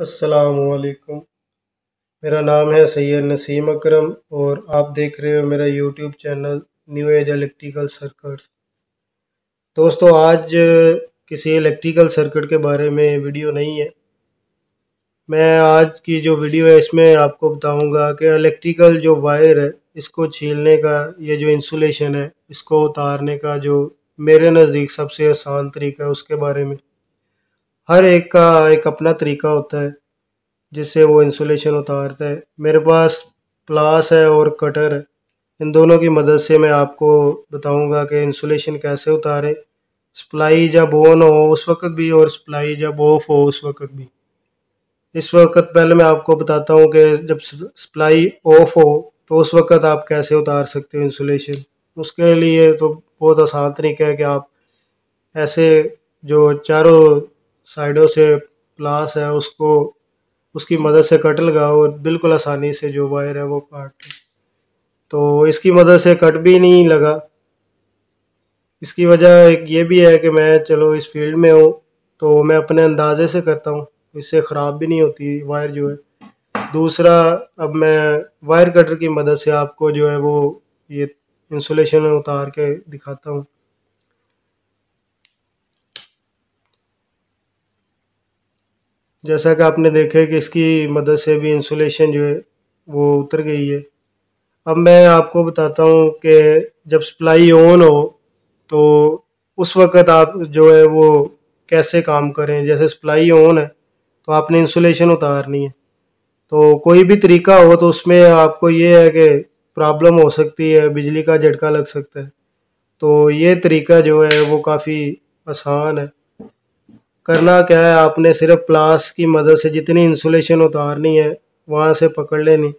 असलकुम मेरा नाम है सैयद नसीम अकरम और आप देख रहे हो मेरा YouTube channel new age electrical circuits दोस्तों, आज किसी इलेक्ट्रिकल सर्किट के बारे में वीडियो नहीं है। मैं आज की जो वीडियो है, इसमें आपको बताऊँगा कि इलेक्ट्रिकल जो वायर है, इसको छीलने का, ये जो इंसुलेशन है, इसको उतारने का जो मेरे नज़दीक सबसे आसान तरीका है, उसके बारे में। हर एक का एक अपना तरीका होता है, जिससे वो इंसुलेशन उतारता है। मेरे पास प्लास है और कटर है। इन दोनों की मदद से मैं आपको बताऊँगा कि इंसुलेशन कैसे उतारें। सप्लाई जब ऑन हो उस वक्त भी और सप्लाई जब ऑफ़ हो उस वक्त भी। इस वक्त पहले मैं आपको बताता हूँ कि जब सप्लाई ऑफ़ हो तो उस वक्त आप कैसे उतार सकते हो इंसुलेशन उसके लिए तो बहुत आसान तरीका है कि आप ऐसे जो चारों साइडों से प्लास है, उसको, उसकी मदद से कट लगाओ और बिल्कुल आसानी से जो वायर है वो काट तो इसकी मदद से कट भी नहीं लगा। इसकी वजह एक ये भी है कि मैं, चलो इस फ़ील्ड में हूँ तो मैं अपने अंदाजे से करता हूँ, इससे ख़राब भी नहीं होती वायर जो है। दूसरा, अब मैं वायर कटर की मदद से आपको जो है वो ये इंसुलेशन उतार के दिखाता हूँ। जैसा कि आपने देखा कि इसकी मदद से भी इंसुलेशन जो है, वो उतर गई है। अब मैं आपको बताता हूँ कि जब सप्लाई ऑन हो तो उस वक़्त आप जो है, वो कैसे काम करें? जैसे सप्लाई ऑन है तो आपने इंसुलेशन उतारनी है। तो कोई भी तरीका हो तो उसमें आपको ये है कि प्रॉब्लम हो सकती है, बिजली का झटका लग सकता है। तो ये तरीका जो है, वो काफ़ी आसान है। करना क्या है? आपने सिर्फ़ प्लास की मदद से जितनी इंसुलेशन उतारनी है, वहाँ से पकड़ लेनी।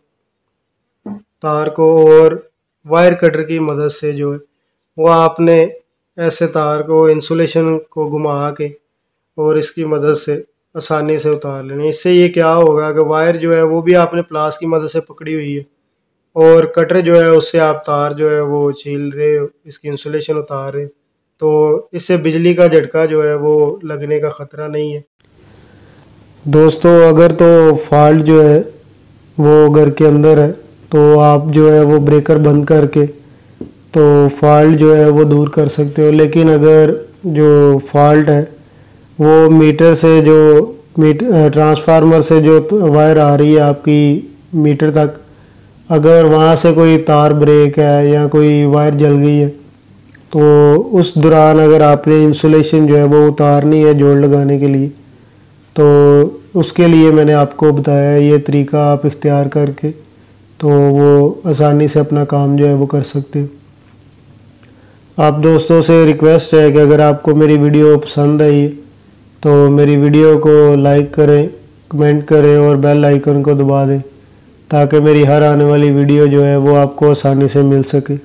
तार को और वायर कटर की मदद से जो है, वो आपने ऐसे तार को इंसुलेशन को घुमा के और इसकी मदद से आसानी से उतार लेनी। इससे ये क्या होगा कि वायर जो है, वो भी आपने प्लास की मदद से पकड़ी हुई है और कटर जो है, उससे आप तार जो है, वो छील रहे हो, इसकी इंसुलेशन उतार रहे तो इससे बिजली का झटका जो है वो लगने का ख़तरा नहीं है। दोस्तों, अगर तो फॉल्ट जो है वो घर के अंदर है तो आप जो है वो ब्रेकर बंद करके तो फॉल्ट जो है वो दूर कर सकते हो। लेकिन अगर जो फॉल्ट है, वो मीटर से जो मीटर ट्रांसफार्मर से जो वायर आ रही है आपकी मीटर तक, अगर वहाँ से कोई तार ब्रेक है या कोई वायर जल गई है तो उस दौरान अगर आपने इंसुलेशन जो है वो उतारनी है जोड़ लगाने के लिए तो उसके लिए मैंने आपको बताया ये तरीका आप इख्तियार करके तो वो आसानी से अपना काम जो है वो कर सकते हो। आप दोस्तों से रिक्वेस्ट है कि अगर आपको मेरी वीडियो पसंद आई तो मेरी वीडियो को लाइक करें कमेंट करें और बेल आइकन को दबा दें, ताकि मेरी हर आने वाली वीडियो जो है वो आपको आसानी से मिल सके।